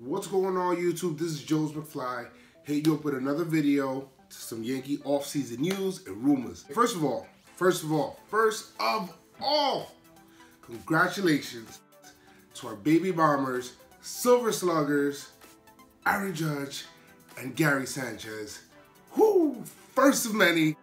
What's going on YouTube? This is Joez McFly. Hit you up with another video to some Yankee off-season news and rumors. First of all, first of all, first of all, congratulations to our baby bombers, Silver Sluggers, Aaron Judge, and Gary Sanchez. Whoo! First of many.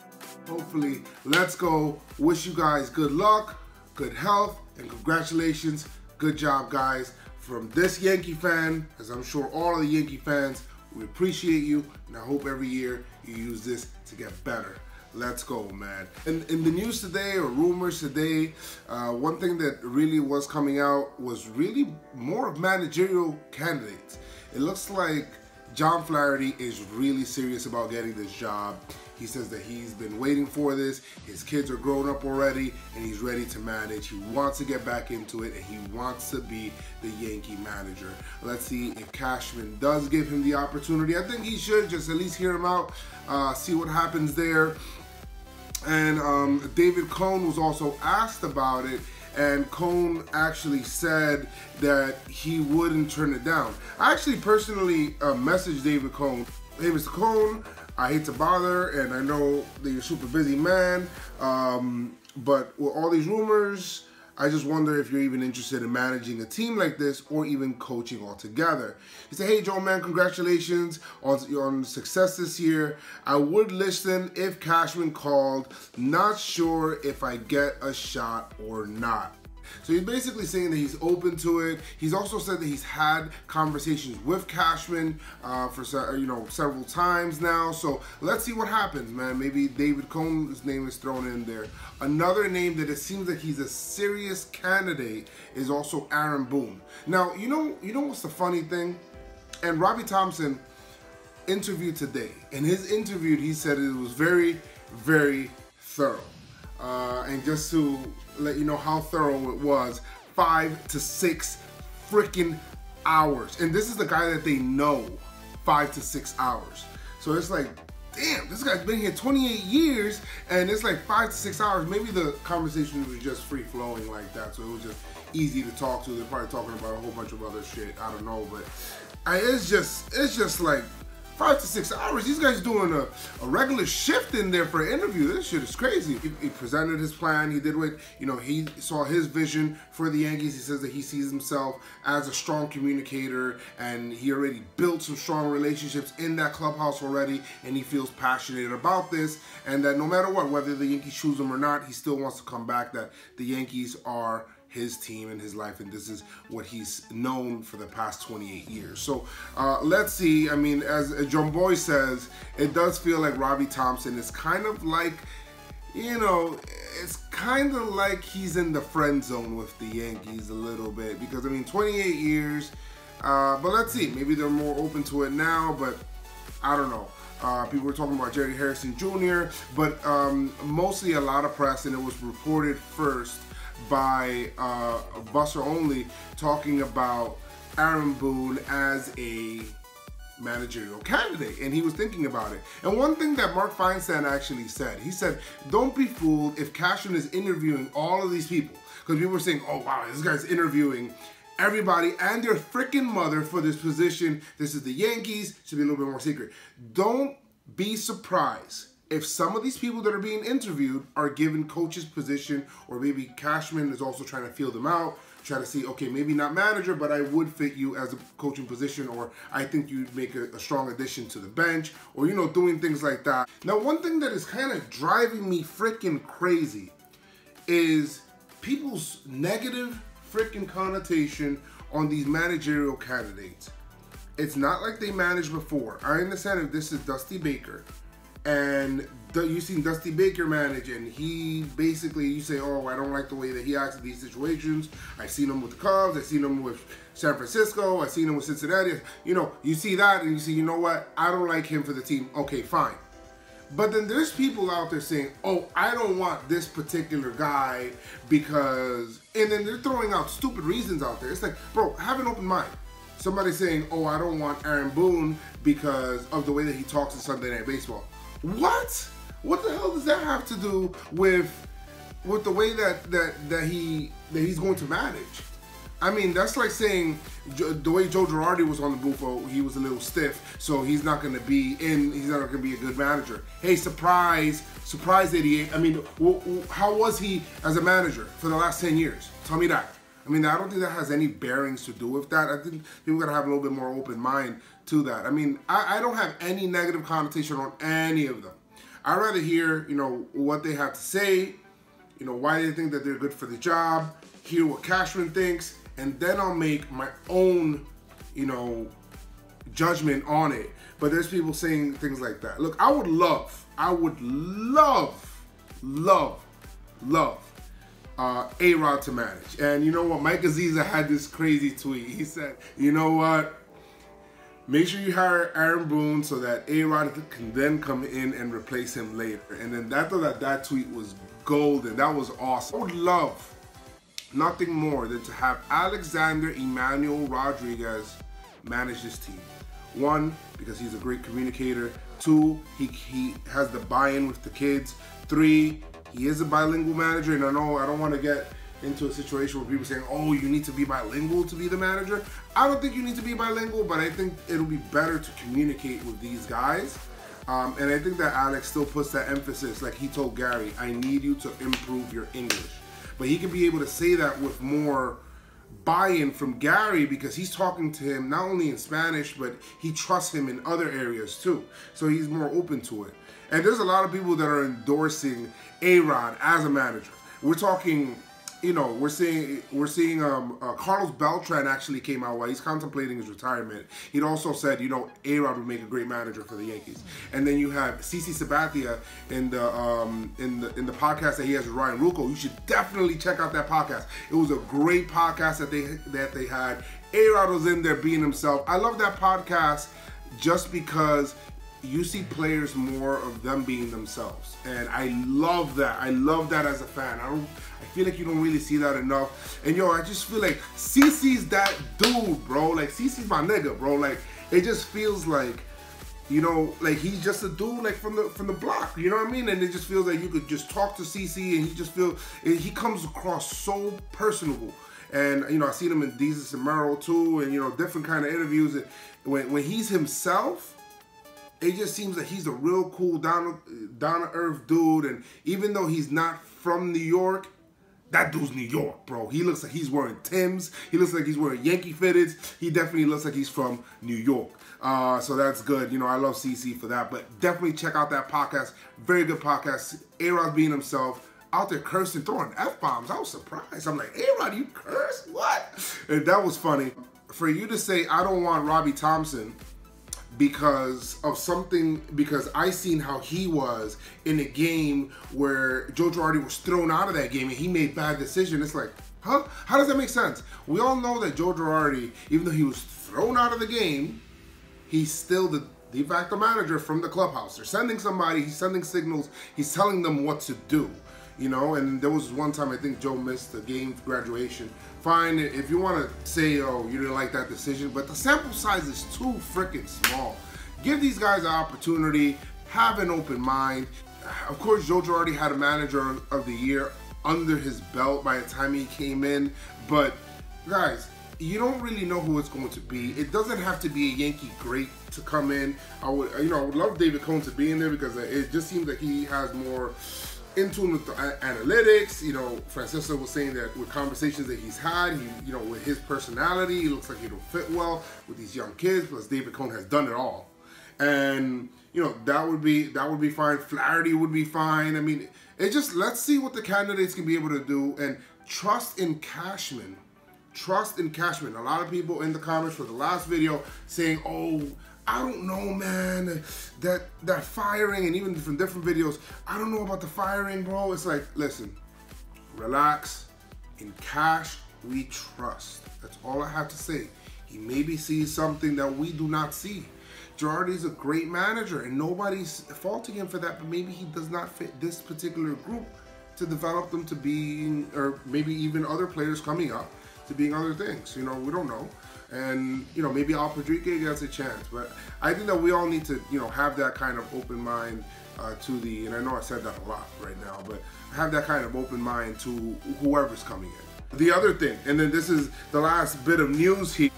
Hopefully, let's go. Wish you guys good luck, good health, and congratulations. Good job, guys. From this Yankee fan, as I'm sure all of the Yankee fans, we appreciate you, and I hope every year you use this to get better. Let's go, man. In, in the news today, or rumors today, uh, one thing that really was coming out was really more of managerial candidates. It looks like John Flaherty is really serious about getting this job. He says that he's been waiting for this. His kids are grown up already and he's ready to manage. He wants to get back into it and he wants to be the Yankee manager. Let's see if Cashman does give him the opportunity. I think he should just at least hear him out, uh, see what happens there. And um, David Cone was also asked about it and Cone actually said that he wouldn't turn it down. I actually personally uh, messaged David Cone. Hey, Mr. Cone, I hate to bother, and I know that you're a super busy man, um, but with all these rumors, I just wonder if you're even interested in managing a team like this or even coaching altogether. He said, hey, Joe, man, congratulations on, on success this year. I would listen if Cashman called. Not sure if I get a shot or not. So he's basically saying that he's open to it. He's also said that he's had conversations with Cashman uh, for you know several times now. So let's see what happens, man. Maybe David Cone's name is thrown in there. Another name that it seems like he's a serious candidate is also Aaron Boone. Now you know you know what's the funny thing, and Robbie Thomson interviewed today. In his interview, he said it was very very thorough. Uh, and just to let you know how thorough it was, five to six freaking hours. And this is the guy that they know, five to six hours. So it's like, damn, this guy's been here 28 years and it's like five to six hours. Maybe the conversation was just free flowing like that. So it was just easy to talk to. They're probably talking about a whole bunch of other shit. I don't know, but I, it's just, it's just like, five to six hours. These guys doing a, a regular shift in there for an interview. This shit is crazy. He, he, presented his plan. He did what, you know, he saw his vision for the Yankees. He says that he sees himself as a strong communicator and he already built some strong relationships in that clubhouse already and he feels passionate about this and that no matter what, whether the Yankees choose him or not, he still wants to come back, that the Yankees are his team and his life, and this is what he's known for the past 28 years. So uh, let's see. I mean, as John Boy says, it does feel like Robbie Thomson is kind of like, you know, it's kind of like he's in the friend zone with the Yankees a little bit because I mean, 28 years. Uh, but let's see. Maybe they're more open to it now, but I don't know. Uh, people were talking about Jerry Hairston Jr., but um, mostly a lot of press, and it was reported first by uh, Buster Olney talking about Aaron Boone as a managerial candidate and he was thinking about it. And one thing that Mark Feinsand actually said, he said, don't be fooled if Cashman is interviewing all of these people. Because people were saying, oh wow, this guy's interviewing everybody and their freaking mother for this position. This is the Yankees, should be a little bit more secret. Don't be surprised if some of these people that are being interviewed are given coach's position or maybe Cashman is also trying to feel them out, try to see, okay, maybe not manager, but I would fit you as a coaching position or I think you'd make a, a strong addition to the bench or, you know, doing things like that. Now, one thing that is kind of driving me freaking crazy is people's negative freaking connotation on these managerial candidates. It's not like they managed before. I understand if this is Dusty Baker, and you seen Dusty Baker manage, and he basically you say, "Oh, I don't like the way that he acts in these situations." I've seen him with the Cubs. I've seen him with San Francisco. I've seen him with Cincinnati. You know, you see that, and you see, you know what? I don't like him for the team. Okay, fine. But then there's people out there saying, "Oh, I don't want this particular guy because," and then they're throwing out stupid reasons out there. It's like, bro, have an open mind. Somebody saying, "Oh, I don't want Aaron Boone because of the way that he talks in Sunday Night Baseball." What? What the hell does that have to do with with the way that that that he that he's going to manage? I mean, that's like saying the way Joe Girardi was on the booth, oh, he was a little stiff, so he's not going to be in. He's not going to be a good manager. Hey, surprise, surprise, 88. I mean, how was he as a manager for the last 10 years? Tell me that. I mean, I don't think that has any bearings to do with that. I think people got to have a little bit more open mind to that. I mean, I, I don't have any negative connotation on any of them. I'd rather hear, you know, what they have to say, you know, why they think that they're good for the job, hear what Cashman thinks, and then I'll make my own, you know, judgment on it. But there's people saying things like that. Look, I would love, I would love, love, love uh, A-Rod to manage. And you know what? Mike Axisa had this crazy tweet. He said, you know what? Make sure you hire Aaron Boone so that A-Rod can then come in and replace him later. And then that thought that that tweet was golden. That was awesome. I would love nothing more than to have Alexander Emmanuel Rodriguez manage this team. One, because he's a great communicator. Two, he, he has the buy-in with the kids. Three, he is a bilingual manager, and I know I don't want to get into a situation where people saying, "Oh, you need to be bilingual to be the manager." I don't think you need to be bilingual, but I think it'll be better to communicate with these guys. Um, and I think that Alex still puts that emphasis, like he told Gary, "I need you to improve your English." But he can be able to say that with more buy-in from Gary because he's talking to him not only in Spanish, but he trusts him in other areas too. So he's more open to it. And there's a lot of people that are endorsing A-Rod as a manager. We're talking you know, we're seeing we're seeing um, uh, Carlos Beltran actually came out while he's contemplating his retirement. He'd also said, you know, A Rod would make a great manager for the Yankees. And then you have CC Sabathia in the um, in the in the podcast that he has with Ryan Ruocco. You should definitely check out that podcast. It was a great podcast that they that they had. A Rod was in there being himself. I love that podcast just because you see players more of them being themselves, and I love that. I love that as a fan. I don't. Feel like you don't really see that enough. And yo, I just feel like CC's that dude, bro. Like CC's my nigga, bro. Like it just feels like. You know, like he's just a dude like from the from the block. You know what I mean? And it just feels like you could just talk to CC, and he just feel he comes across so personable. And you know, I seen him in Desus and Mero too, and you know, different kind of interviews. And when when he's himself, it just seems that he's a real cool down down to earth dude and even though he's not from New York that dude's New York, bro. He looks like he's wearing Tim's. He looks like he's wearing Yankee fitteds. He definitely looks like he's from New York. Uh, so that's good. You know, I love CC for that. But definitely check out that podcast. Very good podcast. A-Rod being himself out there cursing, throwing F-bombs. I was surprised. I'm like, A-Rod, you curse? What? And that was funny. For you to say, I don't want Robbie Thomson because of something because I seen how he was in a game where Joe Girardi was thrown out of that game and he made bad decision. It's like, huh? How does that make sense? We all know that Joe Girardi, even though he was thrown out of the game, he's still the de facto manager from the clubhouse. They're sending somebody, he's sending signals, he's telling them what to do you know. And there was one time I think Joe missed the game graduation. Fine, if you want to say, oh, you didn't like that decision, but the sample size is too freaking small. Give these guys an opportunity. Have an open mind. Of course, Joe Girardi had a manager of the year under his belt by the time he came in, but guys, you don't really know who it's going to be. It doesn't have to be a Yankee great to come in. I would, you know, I would love David Cone to be in there because it just seems like he has more in tune with the uh, analytics. You know, Francisco was saying that with conversations that he's had, he, you know, with his personality, he looks like he will fit well with these young kids. Plus, David Cone has done it all, and you know that would be that would be fine. Flaherty would be fine. I mean, it just let's see what the candidates can be able to do and trust in Cashman. Trust in Cashman. A lot of people in the comments for the last video saying, "Oh." I don't know, man. That that firing, and even from different videos, I don't know about the firing, bro. It's like, listen, relax. In cash, we trust. That's all I have to say. He maybe sees something that we do not see. Girardi's a great manager, and nobody's faulting him for that. But maybe he does not fit this particular group to develop them to being, or maybe even other players coming up to being other things. You know, we don't know and you know maybe Al Pedrique gets a chance. But I think that we all need to you know have that kind of open mind uh, to the. And I know I said that a lot right now, but have that kind of open mind to whoever's coming in. The other thing, and then this is the last bit of news here.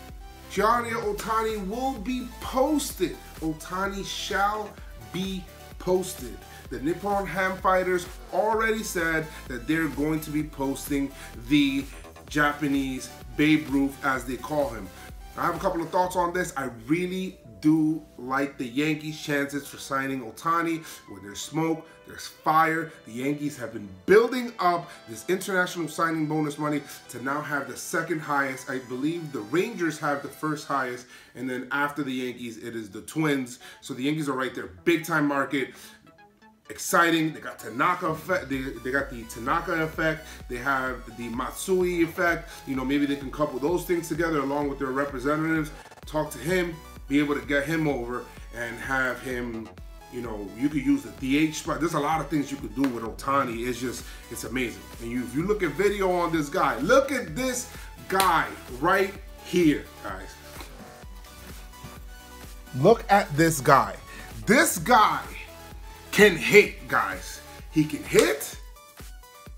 Gianni Otani will be posted. Otani shall be posted. The Nippon Ham Fighters already said that they're going to be posting the Japanese Babe Ruth, as they call him. I have a couple of thoughts on this. I really do like the Yankees' chances for signing Ohtani. When there's smoke, there's fire. The Yankees have been building up this international signing bonus money to now have the second highest. I believe the Rangers have the first highest, and then after the Yankees, it is the Twins. So the Yankees are right there, big time market exciting. They got Tanaka effect. They, they got the Tanaka effect. They have the Matsui effect. You know, maybe they can couple those things together along with their representatives. Talk to him, be able to get him over, and have him. You know, you could use the DH spot. There's a lot of things you could do with Ohtani. It's just, it's amazing. And you, if you look at video on this guy, look at this guy right here, guys. Look at this guy. This guy can hit, guys. He can hit.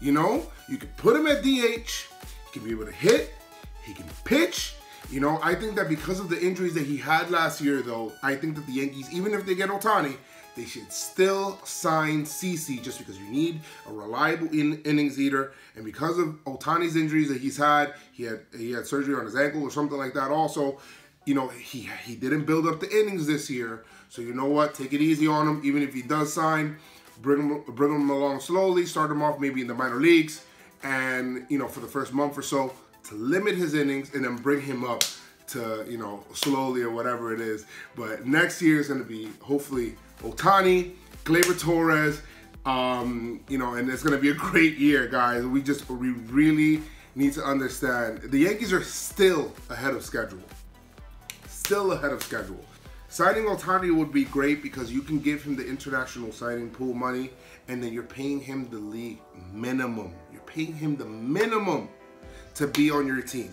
You know, you can put him at DH. He can be able to hit. He can pitch. You know, I think that because of the injuries that he had last year, though, I think that the Yankees, even if they get Ohtani, they should still sign CC just because you need a reliable in innings eater. And because of Ohtani's injuries that he's had, he had he had surgery on his ankle or something like that. Also, you know, he he didn't build up the innings this year. So you know what? Take it easy on him. Even if he does sign, bring him bring him along slowly. Start him off maybe in the minor leagues, and you know for the first month or so to limit his innings, and then bring him up to you know slowly or whatever it is. But next year is going to be hopefully Otani, Gleyber Torres. Um, you know, and it's going to be a great year, guys. We just we really need to understand the Yankees are still ahead of schedule. Still ahead of schedule. Signing Ohtani would be great because you can give him the international signing pool money and then you're paying him the league minimum. You're paying him the minimum to be on your team,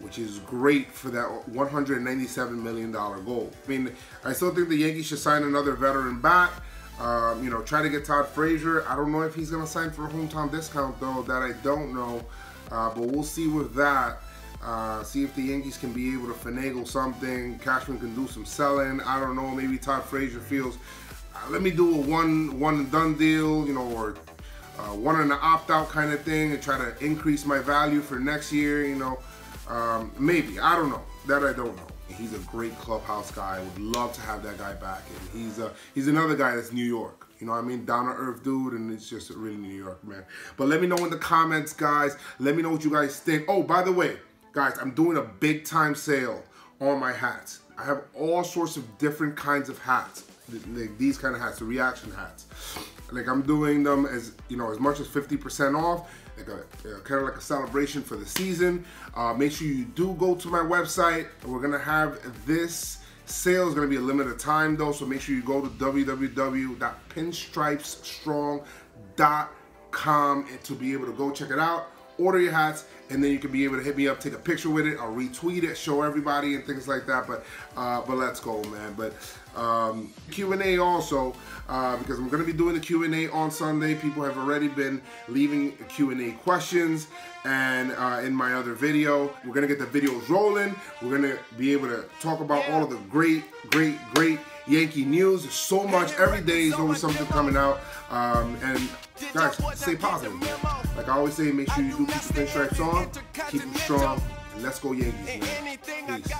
which is great for that $197 million goal. I mean, I still think the Yankees should sign another veteran back. Um, you know, try to get Todd Frazier. I don't know if he's going to sign for a hometown discount, though. That I don't know. Uh, but we'll see with that. Uh, see if the Yankees can be able to finagle something. Cashman can do some selling. I don't know. Maybe Todd Frazier feels, uh, let me do a one one and done deal, you know, or uh, one and an opt out kind of thing, and try to increase my value for next year. You know, um, maybe I don't know. That I don't know. He's a great clubhouse guy. I would love to have that guy back. And he's a he's another guy that's New York. You know what I mean? Down to earth dude, and it's just really New York, man. But let me know in the comments, guys. Let me know what you guys think. Oh, by the way, Guys, I'm doing a big time sale on my hats. I have all sorts of different kinds of hats. Like these kind of hats, the reaction hats. Like I'm doing them as, you know, as much as 50% off. Like a, kind of like a celebration for the season. Uh, make sure you do go to my website. We're gonna have this sale is gonna be a limited time though, so make sure you go to www.pinstripesstrong.com to be able to go check it out order your hats, and then you can be able to hit me up, take a picture with it, I'll retweet it, show everybody and things like that. But uh, but let's go, man. But um, Q&A also, uh, because I'm going to be doing the Q&A on Sunday. People have already been leaving Q&A questions. And uh, in my other video, we're going to get the videos rolling. We're going to be able to talk about all of the great, great, great Yankee news. So much. Every day is always something coming out. Um, and guys, stay positive. Man. Like I always say, make sure you do keep the pinstripes on, keep them strong, and let's go Yankees, man. Peace.